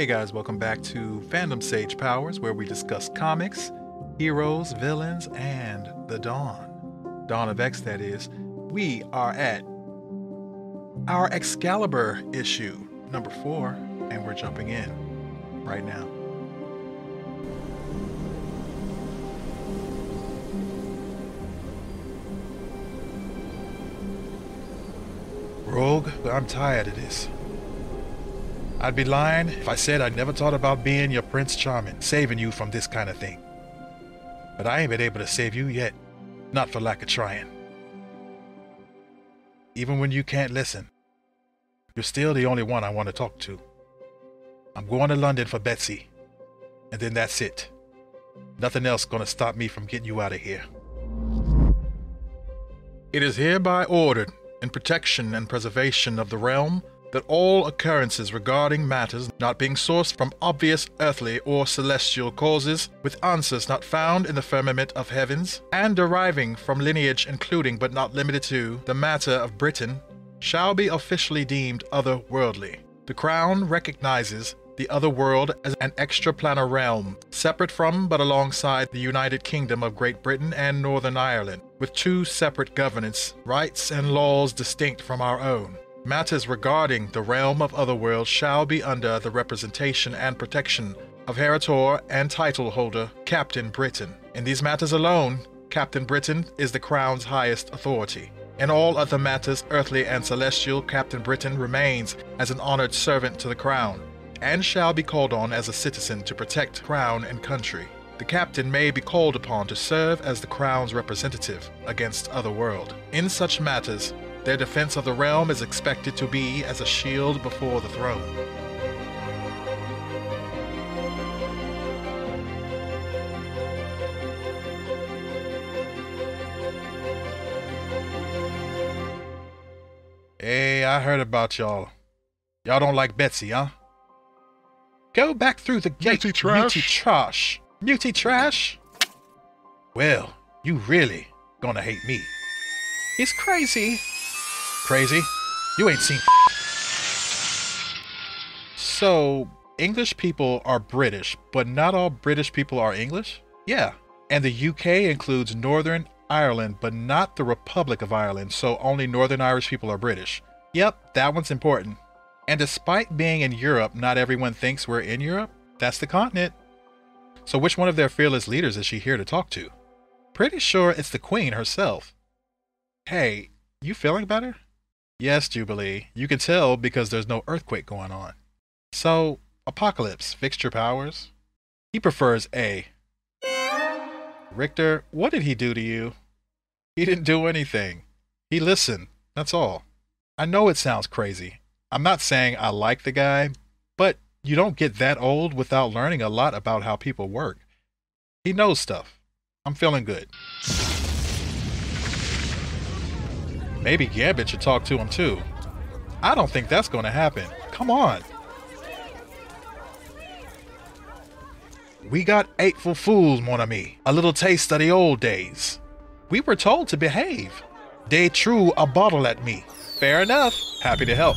Hey guys, welcome back to Fandom Sage Powers, where we discuss comics, heroes, villains, and the Dawn. Dawn of X, that is. We are at our Excalibur issue, number four, and we're jumping in right now. Rogue, I'm tired of this. I'd be lying if I said I never thought about being your Prince Charming, saving you from this kind of thing. But I ain't been able to save you yet, not for lack of trying. Even when you can't listen, you're still the only one I want to talk to. I'm going to London for Betsy, and then that's it. Nothing else gonna stop me from getting you out of here. It is hereby ordered, in protection and preservation of the realm, that all occurrences regarding matters not being sourced from obvious earthly or celestial causes, with answers not found in the firmament of heavens, and deriving from lineage including but not limited to the matter of Britain, shall be officially deemed otherworldly. The Crown recognizes the other world as an extraplanar realm, separate from but alongside the United Kingdom of Great Britain and Northern Ireland, with two separate governance, rights, and laws distinct from our own. Matters regarding the realm of Otherworld shall be under the representation and protection of Heritor and title holder Captain Britain. In these matters alone, Captain Britain is the Crown's highest authority. In all other matters, earthly and celestial, Captain Britain remains as an honored servant to the Crown, and shall be called on as a citizen to protect Crown and country. The captain may be called upon to serve as the Crown's representative against Otherworld. In such matters, their defense of the realm is expected to be as a shield before the throne. Hey, I heard about y'all. Y'all don't like Betsy, huh? Go back through the gate, Mutie trash. Mutie trash. Mutie trash? Well, you really gonna hate me. He's crazy. Crazy? You ain't seen. So, English people are British, but not all British people are English? Yeah. And the UK includes Northern Ireland, but not the Republic of Ireland, so only Northern Irish people are British. Yep, that one's important. And despite being in Europe, not everyone thinks we're in Europe. That's the continent. So, which one of their fearless leaders is she here to talk to? Pretty sure it's the Queen herself. Hey, you feeling better? Yes, Jubilee. You can tell because there's no earthquake going on. So, Apocalypse, fixed your powers? He prefers A. Rictor, what did he do to you? He didn't do anything. He listened. That's all. I know it sounds crazy. I'm not saying I like the guy, but you don't get that old without learning a lot about how people work. He knows stuff. I'm feeling good. Maybe Gambit should talk to him too. I don't think that's going to happen. Come on. We got eightful fools, mon ami. A little taste of the old days. We were told to behave. They threw a bottle at me. Fair enough. Happy to help.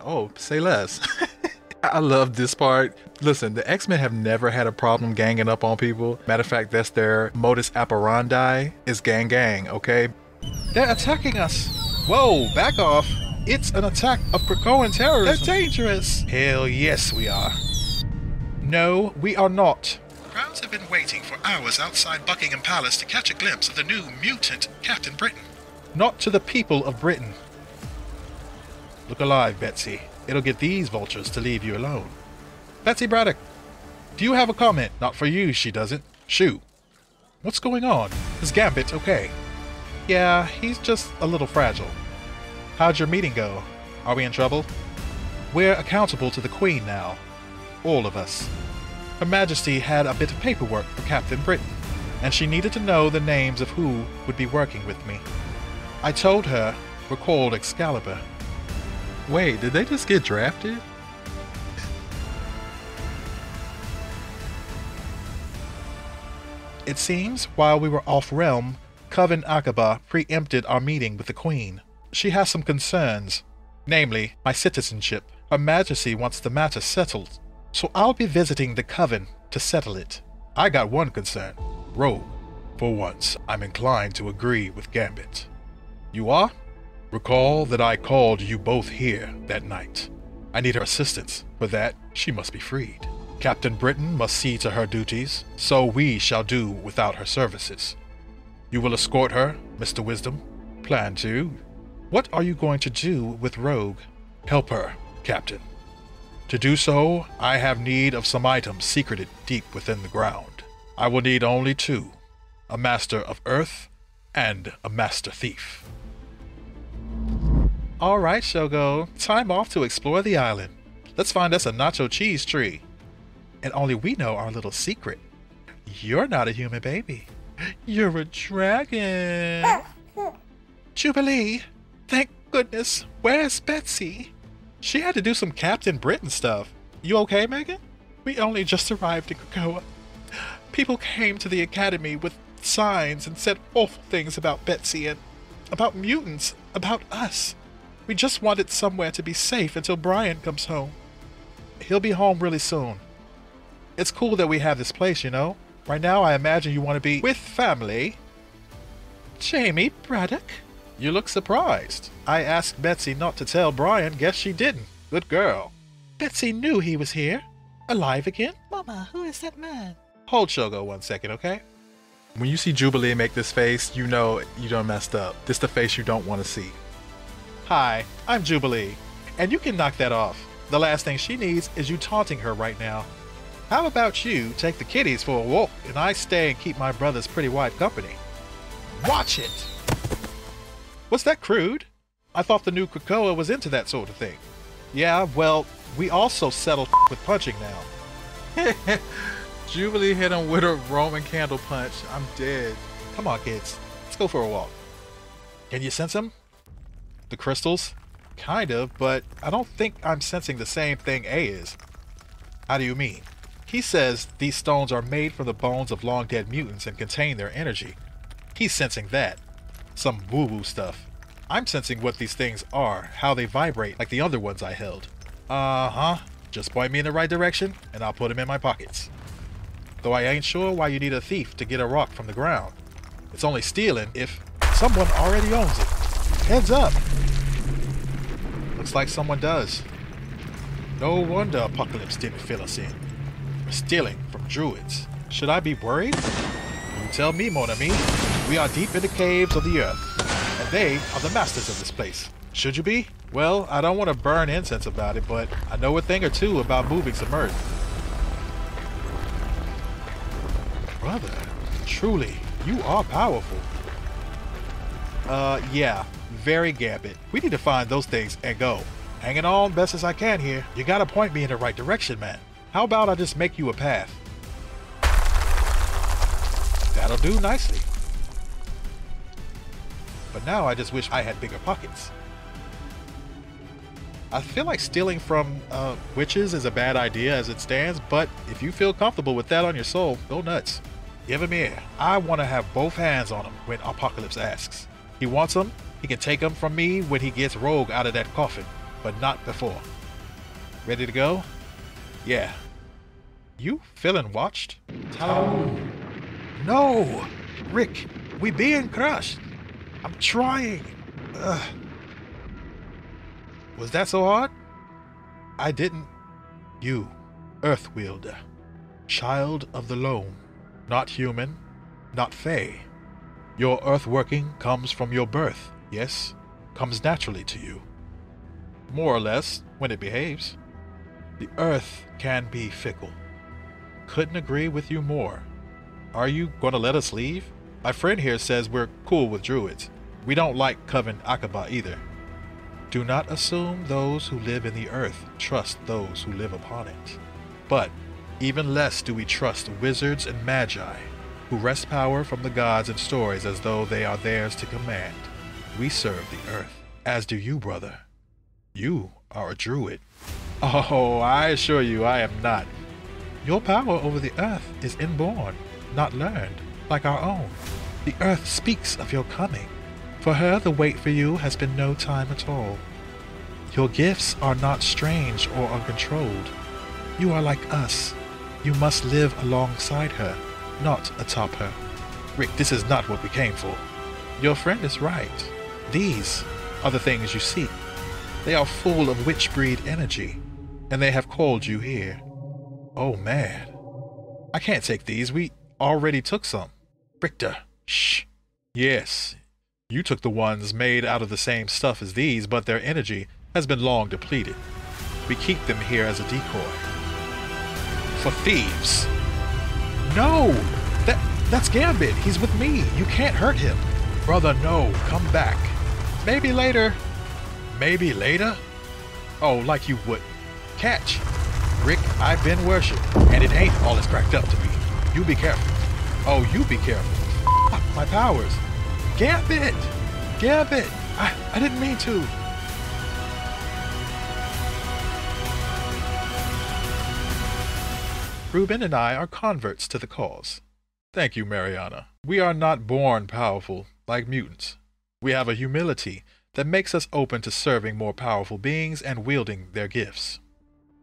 Oh, say less. I love this part. Listen, the X Men have never had a problem ganging up on people. Matter of fact, that's their modus operandi is gang gang, okay? They're attacking us. Whoa, back off. It's an attack of Krakoan terrorism. They're dangerous. Hell yes, we are. No, we are not. Crowds have been waiting for hours outside Buckingham Palace to catch a glimpse of the new mutant Captain Britain. Not to the people of Britain. Look alive, Betsy. It'll get these vultures to leave you alone. Betsy Braddock, do you have a comment? Not for you, she doesn't. Shoo. What's going on? Is Gambit okay? Yeah, he's just a little fragile. How'd your meeting go? Are we in trouble? We're accountable to the Queen now. All of us. Her Majesty had a bit of paperwork for Captain Britain, and she needed to know the names of who would be working with me. I told her we're called Excalibur. Wait, did they just get drafted? It seems, while we were off realm, Coven Akkaba preempted our meeting with the Queen. She has some concerns, namely, my citizenship. Her Majesty wants the matter settled So I'll be visiting the Coven to settle it. I got one concern Rogue. For once, I'm inclined to agree with Gambit. You are? Recall that I called you both here that night. I need her assistance. For that, she must be freed. Captain Britain must see to her duties, so we shall do without her services. You will escort her, Mr. Wisdom? Plan to. What are you going to do with Rogue? Help her, Captain. To do so, I have need of some items secreted deep within the ground. I will need only two a master of earth and a master thief. All right, Shogo, time off to explore the island. Let's find us a nacho cheese tree. And only we know our little secret. You're not a human baby. You're a dragon. Jubilee, thank goodness. Where's Betsy? She had to do some Captain Britain stuff. You okay, Meggan? We only just arrived in Krakoa. People came to the academy with signs and said awful things about Betsy and about mutants, about us. We just wanted somewhere to be safe until Brian comes home. He'll be home really soon. It's cool that we have this place, you know? Right now, I imagine you want to be with family. Jamie Braddock? You look surprised. I asked Betsy not to tell Brian. Guess she didn't. Good girl. Betsy knew he was here. Alive again? Mama, who is that man? Hold Shogo one second, okay? When you see Jubilee make this face, you know you done messed up. This the face you don't want to see. Hi, I'm Jubilee. And you can knock that off. The last thing she needs is you taunting her right now. How about you take the kiddies for a walk and I stay and keep my brother's pretty wife company? Watch it! Was that crude? I thought the new Krakoa was into that sort of thing. Yeah, well, we also settle with punching now. Jubilee hit him with a Roman candle punch. I'm dead. Come on, kids. Let's go for a walk. Can you sense them? The crystals? Kind of, but I don't think I'm sensing the same thing A is. How do you mean? He says these stones are made from the bones of long dead mutants and contain their energy. He's sensing that. Some woo woo stuff. I'm sensing what these things are, how they vibrate like the other ones I held. Uh huh. Just point me in the right direction and I'll put them in my pockets. Though I ain't sure why you need a thief to get a rock from the ground. It's only stealing if someone already owns it. Heads up! Looks like someone does. No wonder Apocalypse didn't fill us in stealing from druids. Should I be worried? You tell me, mon ami. We are deep in the caves of the earth, and they are the masters of this place. Should you be? Well, I don't want to burn incense about it, but I know a thing or two about moving some earth. Brother, truly, you are powerful. Uh, yeah, very Gambit. We need to find those things and go. Hanging on best as I can here. You gotta point me in the right direction, man. How about I just make you a path? That'll do nicely. But now I just wish I had bigger pockets. I feel like stealing from uh, witches is a bad idea as it stands, but if you feel comfortable with that on your soul, go nuts. Give him here. I want to have both hands on him when Apocalypse asks. He wants them, he can take them from me when he gets Rogue out of that coffin, but not before. Ready to go? Yeah. You feeling watched? No! Rick, we being crushed. I'm trying. Ugh. Was that so hard? I didn't. You, Earth Wielder, child of the loam, not human, not Fey. Your earth working comes from your birth, yes? Comes naturally to you. More or less, when it behaves. The earth can be fickle. Couldn't agree with you more. Are you going to let us leave? My friend here says we're cool with druids. We don't like Coven Akkaba either. Do not assume those who live in the earth trust those who live upon it. But even less do we trust wizards and magi, who wrest power from the gods and stories as though they are theirs to command. We serve the earth, as do you, brother. You are a druid. Oh, I assure you I am not. Your power over the earth is inborn, not learned, like our own. The earth speaks of your coming. For her, the wait for you has been no time at all. Your gifts are not strange or uncontrolled. You are like us. You must live alongside her, not atop her. Rick, this is not what we came for. Your friend is right. These are the things you seek. They are full of witch breed energy, and they have called you here. Oh man. I can't take these. We already took some. Rictor, shh. Yes, you took the ones made out of the same stuff as these, but their energy has been long depleted. We keep them here as a decoy. For thieves. No! That that's Gambit. He's with me. You can't hurt him. Brother, no. Come back. Maybe later. Maybe later? Oh, like you would. Catch. Rick, I've been worshipped, and it ain't all it's cracked up to be. You be careful. Oh, you be careful. My powers. Gambit! Gambit! I, I didn't mean to. Reuben and I are converts to the cause. Thank you, Mariana. We are not born powerful like mutants. We have a humility that makes us open to serving more powerful beings and wielding their gifts.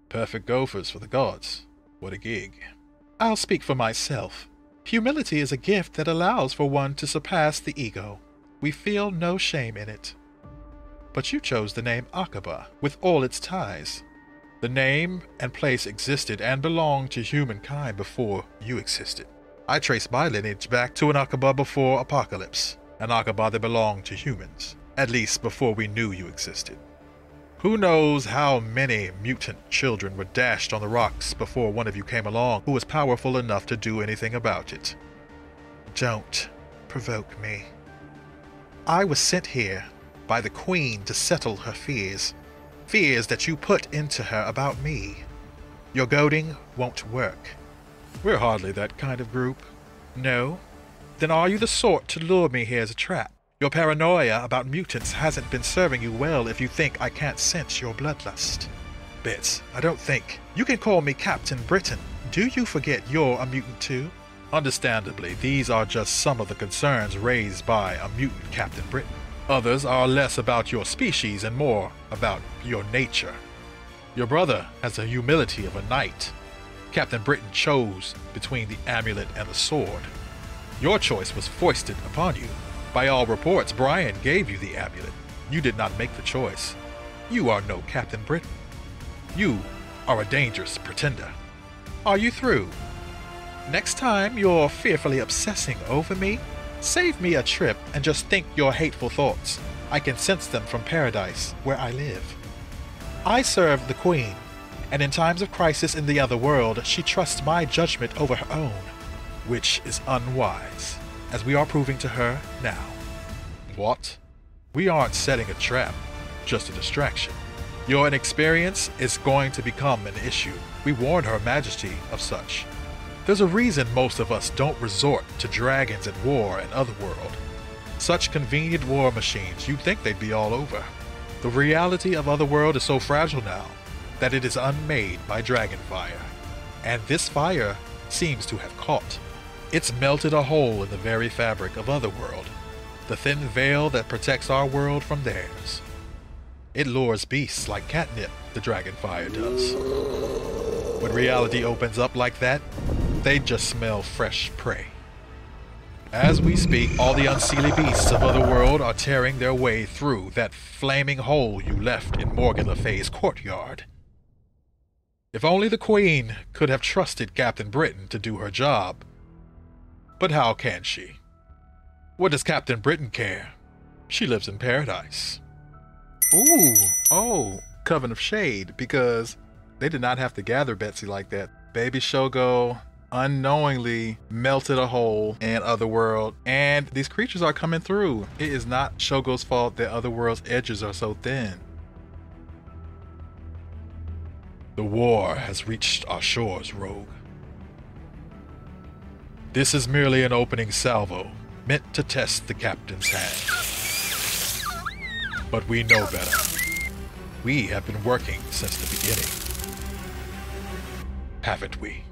Perfect gophers for the gods. What a gig. I'll speak for myself. Humility is a gift that allows for one to surpass the ego. We feel no shame in it. But you chose the name Akkaba with all its ties. The name and place existed and belonged to humankind before you existed. I trace my lineage back to an Akkaba before Apocalypse, an Akkaba that belonged to humans, at least before we knew you existed. Who knows how many mutant children were dashed on the rocks before one of you came along who was powerful enough to do anything about it. Don't provoke me. I was sent here by the Queen to settle her fears, fears that you put into her about me. Your goading won't work. We're hardly that kind of group. No? Then are you the sort to lure me here as a trap? Your paranoia about mutants hasn't been serving you well if you think I can't sense your bloodlust. Bits, I don't think. You can call me Captain Britain. Do you forget you're a mutant too? Understandably, these are just some of the concerns raised by a mutant Captain Britain. Others are less about your species and more about your nature. Your brother has the humility of a knight. Captain Britain chose between the amulet and the sword. Your choice was foisted upon you. By all reports, Brian gave you the amulet. You did not make the choice. You are no Captain Britain. You are a dangerous pretender. Are you through? Next time you're fearfully obsessing over me, save me a trip and just think your hateful thoughts. I can sense them from paradise, where I live. I serve the Queen, and in times of crisis in the other world, she trusts my judgment over her own, which is unwise as we are proving to her now. What? We aren't setting a trap, just a distraction. Your inexperience is going to become an issue. We warn Her Majesty of such. There's a reason most of us don't resort to dragons at war and Otherworld. Such convenient war machines, you'd think they'd be all over. The reality of Otherworld is so fragile now that it is unmade by dragon fire. And this fire seems to have caught. It's melted a hole in the very fabric of Otherworld, the thin veil that protects our world from theirs. It lures beasts like catnip, the dragonfire does. When reality opens up like that, they just smell fresh prey. As we speak, all the unseelie beasts of Otherworld are tearing their way through that flaming hole you left in Morgan Le Fay's courtyard. If only the Queen could have trusted Captain Britain to do her job, but how can she? What does Captain Britain care? She lives in paradise. Ooh, oh, Coven of Shade, because they did not have to gather Betsy like that. Baby Shogo unknowingly melted a hole in Otherworld, and these creatures are coming through. It is not Shogo's fault that Otherworld's edges are so thin. The war has reached our shores, Rogue. This is merely an opening salvo, meant to test the captain's hand. But we know better. We have been working since the beginning. Haven't we?